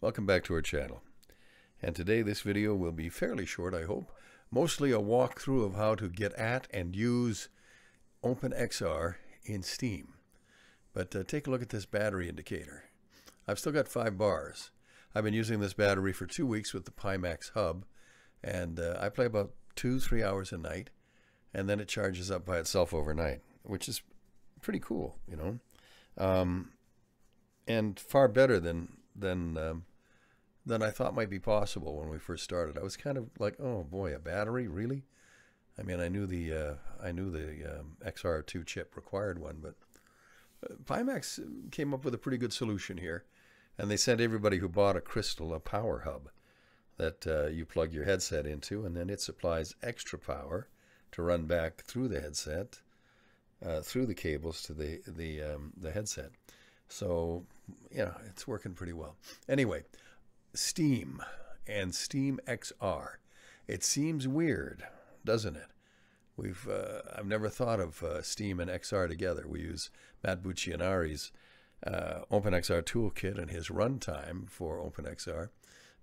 Welcome back to our channel. And today this video will be fairly short, I hope. Mostly a walkthrough of how to get at and use OpenXR in Steam. But uh, take a look at this battery indicator. I've still got five bars. I've been using this battery for two weeks with the Pimax hub, and uh, I play about two, three hours a night, and then it charges up by itself overnight, which is pretty cool, you know, um, and far better than than um, than I thought might be possible when we first started. I was kind of like, oh boy, a battery, really? I mean, I knew the uh, I knew the um, XR2 chip required one, but uh, Pimax came up with a pretty good solution here, and they sent everybody who bought a Crystal a power hub that uh, you plug your headset into, and then it supplies extra power to run back through the headset, uh, through the cables to the the um, the headset. So yeah, it's working pretty well. Anyway, Steam and Steam XR. It seems weird, doesn't it? We've uh, I've never thought of uh, Steam and XR together. We use Matt Bucchianeri's uh, OpenXR toolkit and his runtime for OpenXR,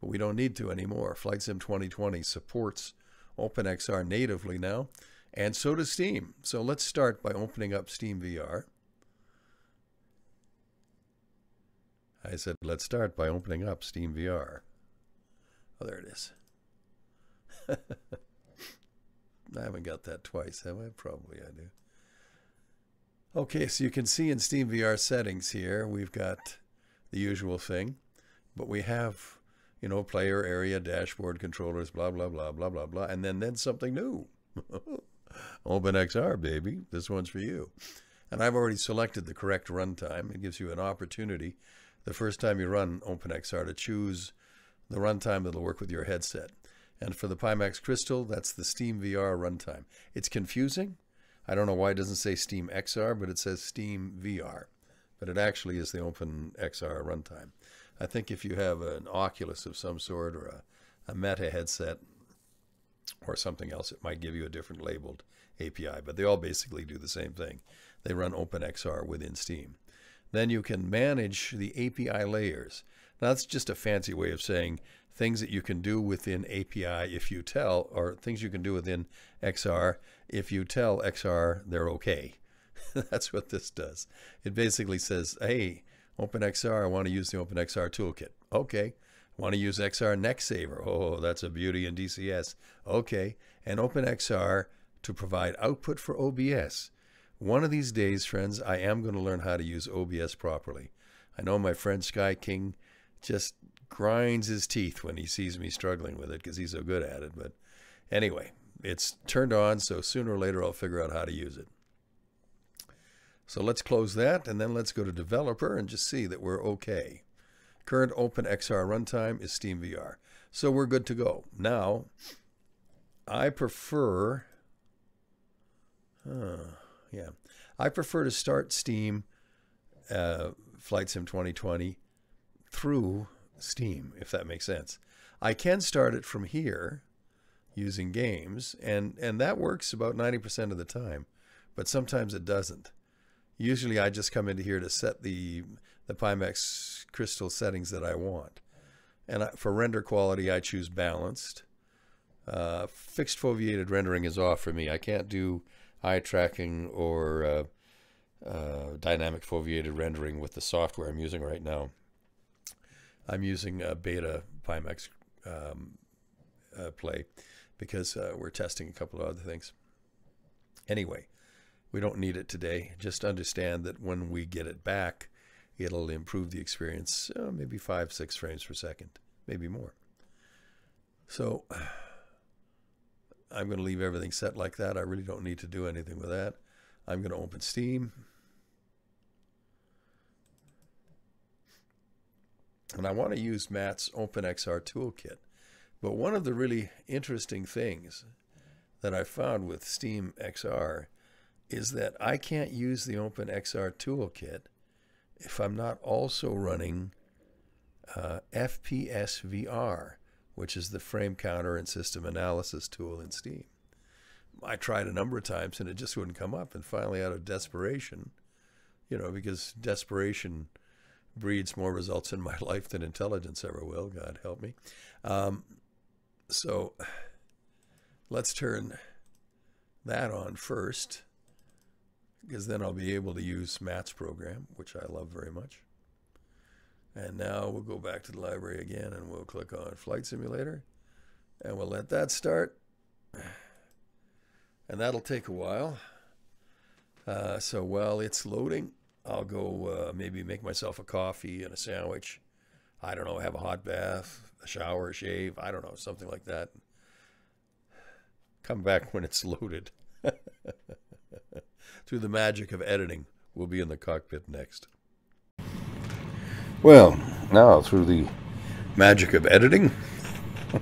but we don't need to anymore. Flight Sim 2020 supports OpenXR natively now, and so does Steam. So let's start by opening up Steam VR. I said, let's start by opening up Steam VR. Oh, there it is. I haven't got that twice, have I? Probably I do. Okay, so you can see in Steam VR settings here, we've got the usual thing, but we have, you know, player area, dashboard controllers, blah, blah, blah, blah, blah, blah, and then, then something new. OpenXR, baby. This one's for you. And I've already selected the correct runtime. It gives you an opportunity the first time you run OpenXR to choose the runtime that'll work with your headset. And for the Pimax Crystal, that's the Steam VR runtime. It's confusing. I don't know why it doesn't say Steam XR, but it says Steam VR. But it actually is the OpenXR runtime. I think if you have an Oculus of some sort or a, a Meta headset or something else, it might give you a different labeled API. But they all basically do the same thing. They run OpenXR within Steam. Then you can manage the API layers. Now, that's just a fancy way of saying things that you can do within API if you tell, or things you can do within XR if you tell XR they're okay. that's what this does. It basically says, hey, OpenXR, I want to use the OpenXR toolkit. Okay. I want to use XR Neck Safer. Oh, that's a beauty in DCS. Okay. And OpenXR to provide output for OBS. One of these days, friends, I am going to learn how to use OBS properly. I know my friend Sky King just grinds his teeth when he sees me struggling with it because he's so good at it. But anyway, it's turned on, so sooner or later I'll figure out how to use it. So let's close that, and then let's go to Developer and just see that we're okay. Current OpenXR runtime is SteamVR. So we're good to go. Now, I prefer... Huh, yeah. I prefer to start Steam uh, Flight Sim 2020 through Steam, if that makes sense. I can start it from here using games, and, and that works about 90% of the time, but sometimes it doesn't. Usually I just come into here to set the, the Pimax crystal settings that I want. And I, for render quality, I choose balanced. Uh, fixed foveated rendering is off for me. I can't do eye tracking or uh, uh, dynamic foveated rendering with the software I'm using right now. I'm using a beta Pimax um, uh, play because uh, we're testing a couple of other things. Anyway, we don't need it today. Just understand that when we get it back, it'll improve the experience uh, maybe five, six frames per second, maybe more. So I'm going to leave everything set like that. I really don't need to do anything with that. I'm going to open Steam. And I want to use Matt's OpenXR toolkit. But one of the really interesting things that I found with Steam XR is that I can't use the OpenXR toolkit if I'm not also running uh, FPS VR which is the frame counter and system analysis tool in Steam. I tried a number of times and it just wouldn't come up. And finally, out of desperation, you know, because desperation breeds more results in my life than intelligence ever will. God help me. Um, so let's turn that on first, because then I'll be able to use Matt's program, which I love very much. And now we'll go back to the library again and we'll click on Flight Simulator and we'll let that start. And that'll take a while. Uh, so while it's loading, I'll go uh, maybe make myself a coffee and a sandwich. I don't know, have a hot bath, a shower, a shave. I don't know, something like that. Come back when it's loaded. Through the magic of editing, we'll be in the cockpit next. Well, now through the magic of editing,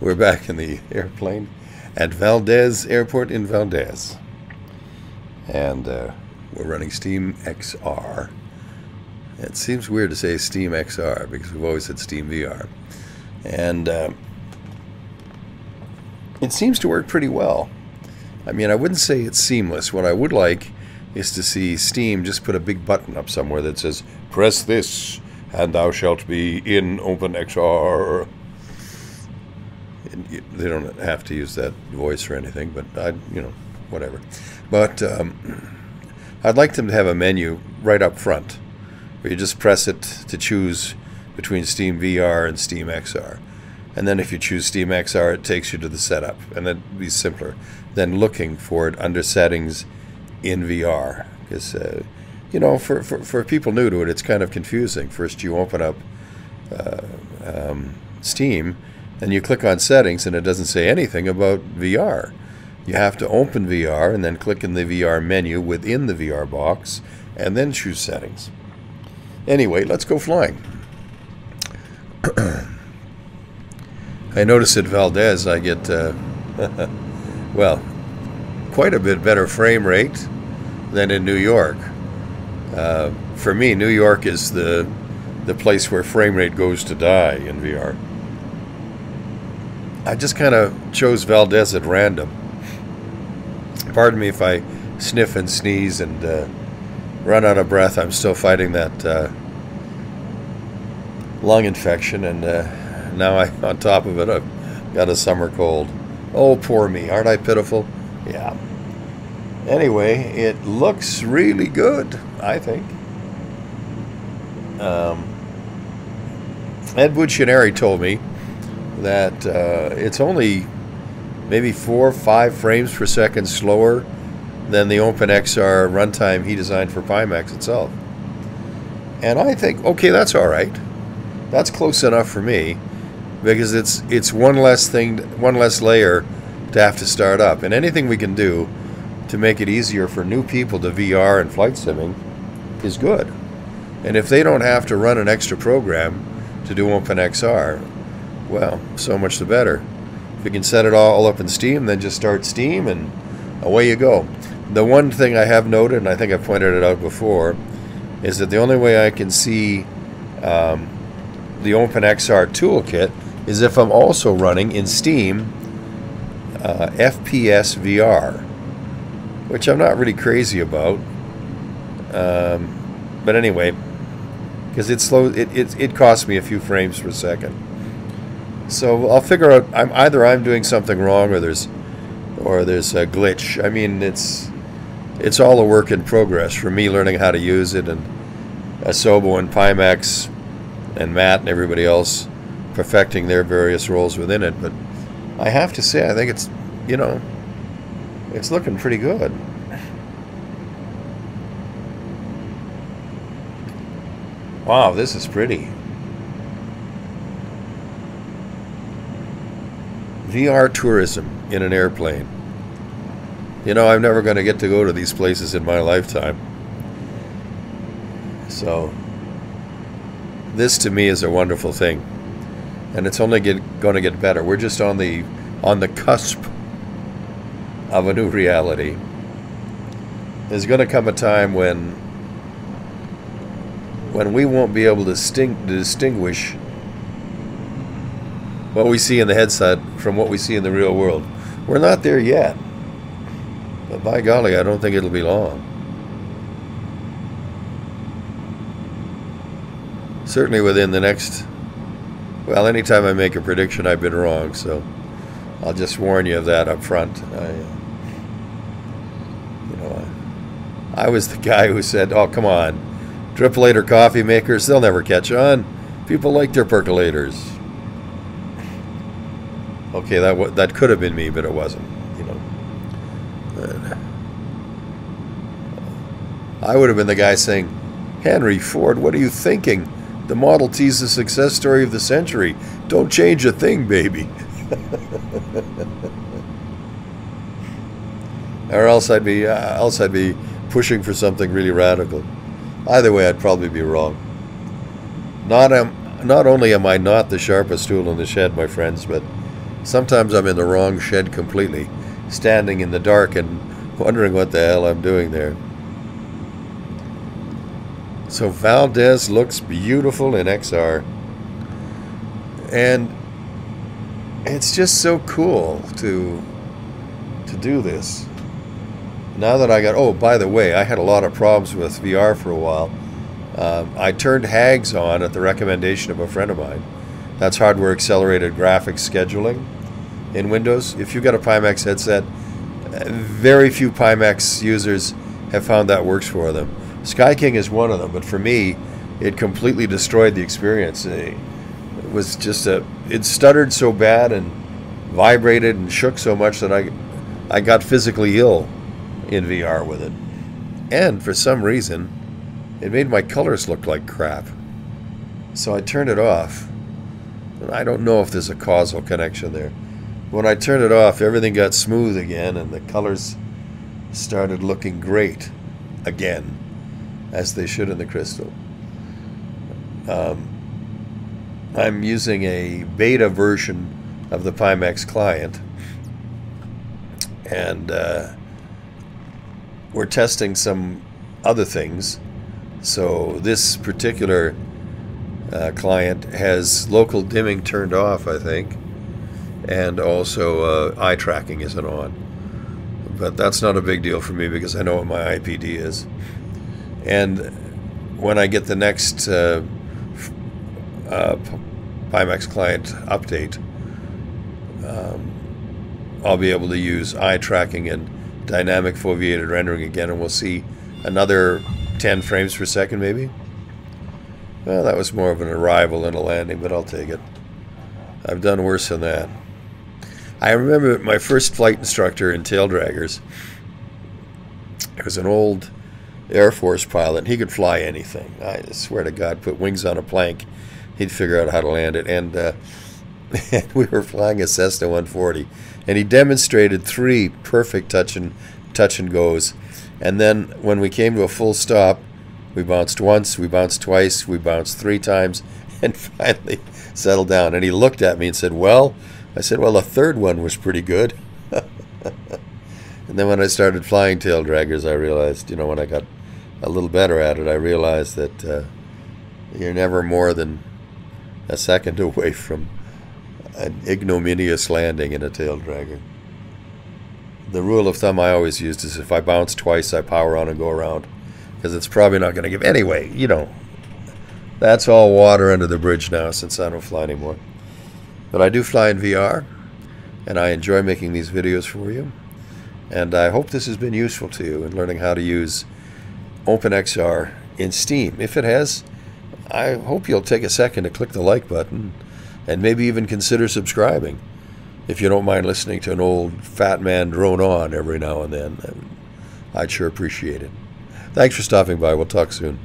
we're back in the airplane at Valdez Airport in Valdez. And uh, we're running Steam XR. It seems weird to say Steam XR because we've always said Steam VR. And uh, it seems to work pretty well. I mean, I wouldn't say it's seamless. What I would like is to see Steam just put a big button up somewhere that says, press this and thou shalt be in OpenXR. They don't have to use that voice or anything, but I, you know, whatever. But um, I'd like them to have a menu right up front where you just press it to choose between Steam VR and Steam XR. And then if you choose Steam XR, it takes you to the setup, and that'd be simpler than looking for it under settings in VR. Because, uh, you know, for, for, for people new to it, it's kind of confusing. First, you open up uh, um, Steam, and you click on settings, and it doesn't say anything about VR. You have to open VR and then click in the VR menu within the VR box, and then choose settings. Anyway, let's go flying. I notice at Valdez I get, uh, well, quite a bit better frame rate than in New York. Uh, for me, New York is the the place where frame rate goes to die in VR. I just kind of chose Valdez at random. Pardon me if I sniff and sneeze and uh, run out of breath. I'm still fighting that uh, lung infection, and uh, now I, on top of it, I've got a summer cold. Oh, poor me. Aren't I pitiful? Yeah. Anyway, it looks really good, I think. Um, Ed Bucchianeri told me that uh, it's only maybe four or five frames per second slower than the OpenXR runtime he designed for Pimax itself. And I think, okay, that's all right. That's close enough for me because it's it's one less thing, one less layer to have to start up. And anything we can do to make it easier for new people to VR and flight simming is good. And if they don't have to run an extra program to do OpenXR, well, so much the better. If you can set it all up in Steam, then just start Steam and away you go. The one thing I have noted, and I think I pointed it out before, is that the only way I can see um, the OpenXR toolkit is if I'm also running in Steam uh, FPS VR, which I'm not really crazy about. Um, but anyway, because it slow, it, it it costs me a few frames per second. So I'll figure out. I'm either I'm doing something wrong, or there's, or there's a glitch. I mean, it's it's all a work in progress for me learning how to use it, and Asobo and Pimax, and Matt and everybody else perfecting their various roles within it. But I have to say, I think it's, you know, it's looking pretty good. Wow, this is pretty. VR tourism in an airplane. You know, I'm never going to get to go to these places in my lifetime. So, this to me is a wonderful thing and it's only get, going to get better. We're just on the on the cusp of a new reality. There's going to come a time when when we won't be able to, sting, to distinguish what we see in the headset from what we see in the real world. We're not there yet. But by golly, I don't think it'll be long. certainly within the next. Well, anytime I make a prediction, I've been wrong. So I'll just warn you of that up front. I, uh, you know, I, I was the guy who said, "Oh, come on, triple coffee makers, they'll never catch on. People like their percolators." Okay, that that could have been me, but it wasn't. You know, and I would have been the guy saying, "Henry Ford, what are you thinking? The Model T's the success story of the century. Don't change a thing, baby." or else I'd be uh, else I'd be pushing for something really radical. Either way, I'd probably be wrong. Not am not only am I not the sharpest tool in the shed, my friends, but sometimes I'm in the wrong shed completely, standing in the dark and wondering what the hell I'm doing there. So Valdez looks beautiful in XR. And it's just so cool to to do this. Now that I got oh by the way, I had a lot of problems with VR for a while. Uh, I turned HAGS on at the recommendation of a friend of mine. That's hardware accelerated graphics scheduling in Windows. If you've got a Pimax headset, very few Pimax users have found that works for them. Skyking is one of them, but for me, it completely destroyed the experience It was just a it stuttered so bad and vibrated and shook so much that I I got physically ill in VR with it. And for some reason, it made my colors look like crap. So I turned it off. I don't know if there's a causal connection there. When I turned it off, everything got smooth again and the colors started looking great again, as they should in the crystal. Um, I'm using a beta version of the Pimax client, and uh, we're testing some other things. So this particular uh, client has local dimming turned off, I think, and also uh, eye tracking isn't on. But that's not a big deal for me because I know what my IPD is. And when I get the next uh, uh, Pimax client update, um, I'll be able to use eye tracking and dynamic foveated rendering again, and we'll see another 10 frames per second, maybe. Well, that was more of an arrival than a landing, but I'll take it. I've done worse than that. I remember my first flight instructor in tail draggers. It was an old Air Force pilot. He could fly anything. I swear to God, put wings on a plank he'd figure out how to land it. And, uh, we were flying a Cessna 140, and he demonstrated three perfect touch and touch and goes. And then when we came to a full stop, we bounced once, we bounced twice, we bounced three times, and finally settled down. And he looked at me and said, "Well," I said, "Well, the third one was pretty good." And then when I started flying tail draggers, I realized, you know, when I got a little better at it, I realized that uh, you're never more than a second away from an ignominious landing in a tail dragger. The rule of thumb I always used is if I bounce twice, I power on and go around because it's probably not going to give. Anyway, you know, that's all water under the bridge now since I don't fly anymore. But I do fly in VR, and I enjoy making these videos for you. And I hope this has been useful to you in learning how to use OpenXR in Steam. If it has, I hope you'll take a second to click the like button and maybe even consider subscribing if you don't mind listening to an old fat man drone on every now and then. I'd sure appreciate it. Thanks for stopping by. We'll talk soon.